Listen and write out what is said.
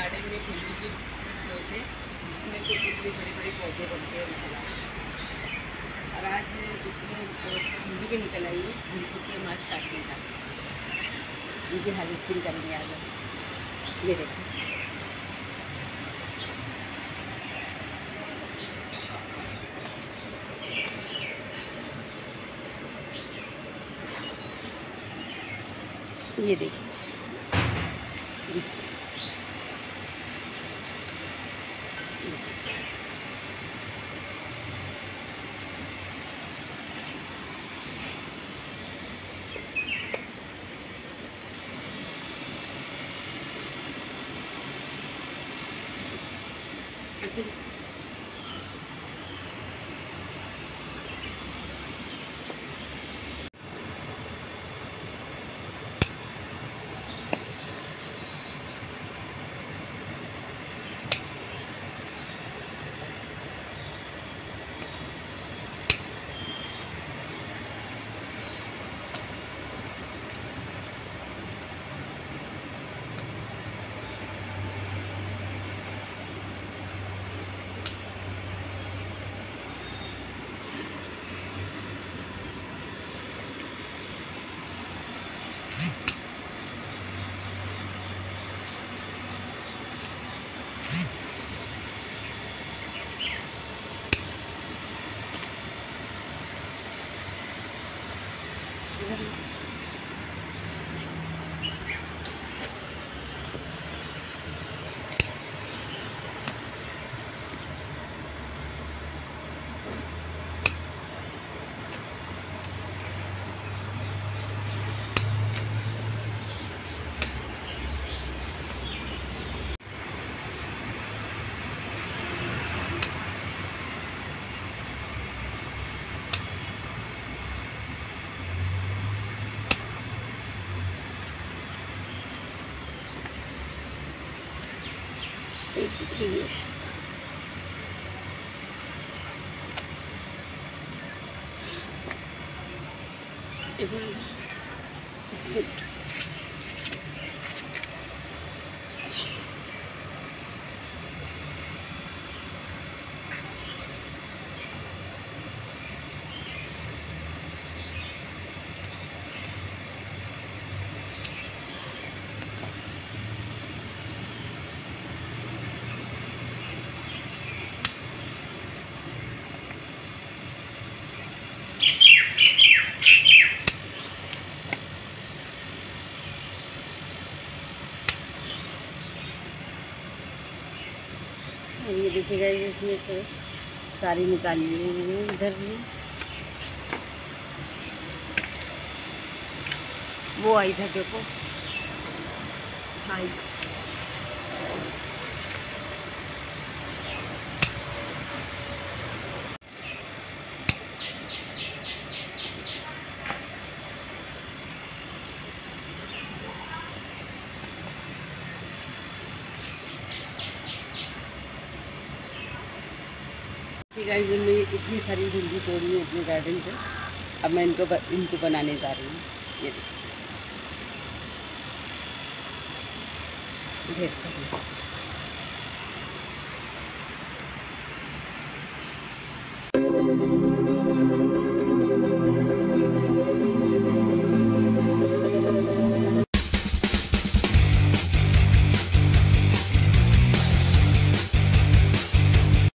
Garden में फूल के पौधे जिसमें से कुछ भी बड़े बड़े पौधे बनते हैं मतलब और आज इसमें भिंडी भी निकल आई है भिंडी के माछ काटने का। इनकी हार्वेस्टिंग करेंगे आज ये देखें। ये देखिए because we Thank you. इसमें देखिए इसमें और ये देखिएगा इसमें से सारी निकाली हुई है इधर भी। वो आई था देखो। आई ठीक गाइस हमने इतनी सारी भिंडी तोड़ी है अपने गार्डन से अब मैं इनको इनको बनाने जा रही हूँ। ये देखिए ढेर सारी।